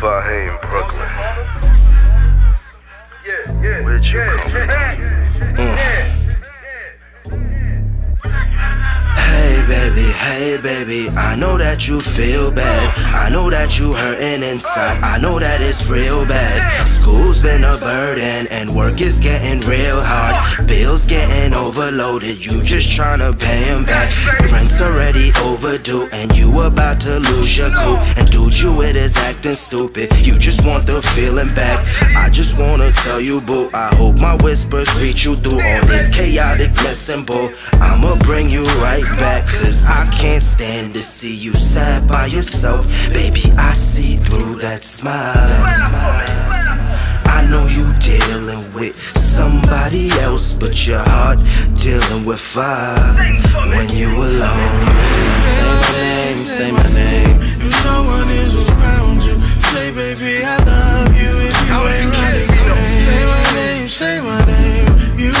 Fahim, Brooklyn. Where'd you come from? Hey baby, hey baby, I know that you feel bad. I know that you hurting inside. I know that it's real bad. School's been a burden and work is getting real hard. Bills getting overloaded, you just tryna pay them back. Rent's already overdue and you about to lose your cool. And dude, you it is acting stupid. You just want the feeling back. I just wanna tell you, boo, I hope my whispers reach you through all this chaotic mess and bull. I'ma bring you right back, cause I can't stand to see you sad by yourself. Baby, I see through that smile. I know you dealing with somebody else, but your heart dealing with fire when you alone. Say my name, say my name. If no one is around you, say baby I love you. If you ain't running, say my name, say my name. You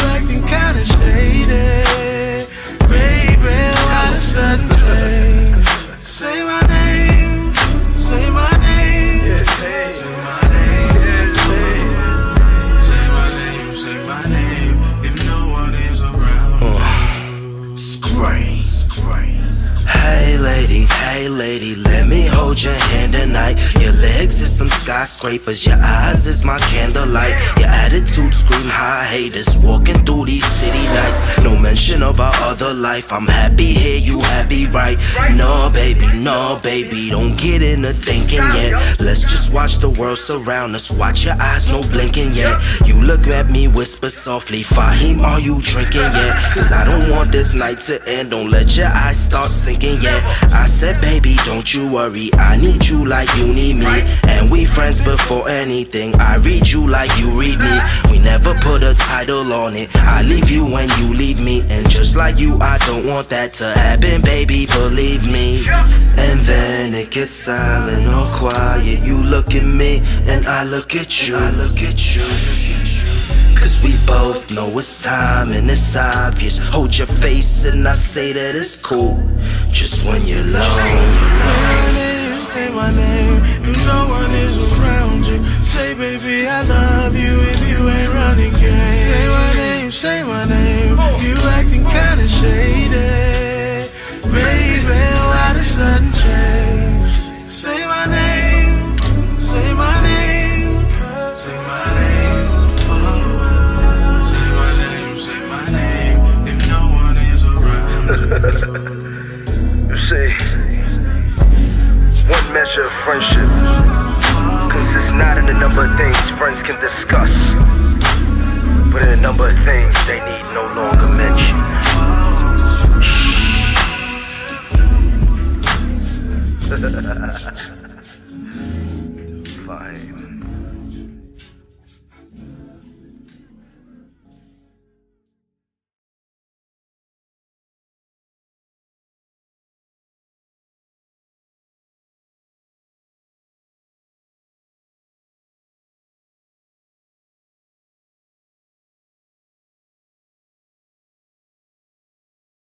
lady, let me hold your hand tonight. Your legs is some skyscrapers, your eyes is my candlelight. Your attitude scream high haters walking through these city nights. No mention of our other life. I'm happy here, you happy, right? No, baby, no, baby, don't get into thinking yet. Let's just watch the world surround us. Watch your eyes, no blinking yet. You look at me, whisper softly, Fahim, are you drinking yet? Cause I don't want this night to end. Don't let your eyes start sinking yet. I said, baby, don't you worry. I need you like you need me. And we friends before anything. I read you like you read me. We never put a title on it. I leave you when you leave me. And just like you, I don't want that to happen, baby. Believe me. Then it silent or quiet. You look at me and I look at you. I look at you. Cause we both know it's time and it's obvious. Hold your face and I say that it's cool. Just when you're alone. my name, say my name. If no one is around you, say baby I love you. If you ain't running game, say my name, say my name. You acting kinda shady, see, one measure of friendship consists not in the number of things friends can discuss, but in the number of things they need no longer mention. Fine.